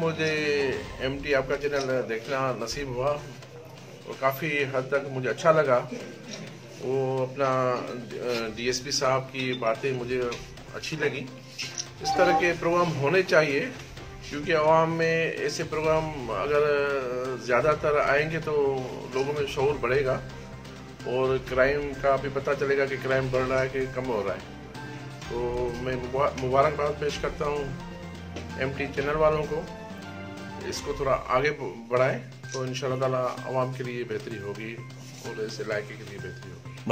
भी आपका चैनल देखना नसीब हुआ और काफ़ी हद तक मुझे अच्छा लगा। वो अपना डीएसपी साहब की बातें मुझे अच्छी लगी। इस तरह के प्रोग्राम होने चाहिए, क्योंकि आवाम में ऐसे प्रोग्राम अगर ज़्यादातर आएँगे तो लोगों में शोर बढ़ेगा और क्राइम का भी पता चलेगा कि क्राइम बढ़ रहा है कि कम हो रहा है। तो मैं मुबारकबाद पेश करता हूँ एमटी चैनल वालों को। इसको थोड़ा आगे बढ़ाएँ तो इन आवाम के लिए बेहतरी होगी और इसे इलाके के लिए बेहतरी होगी।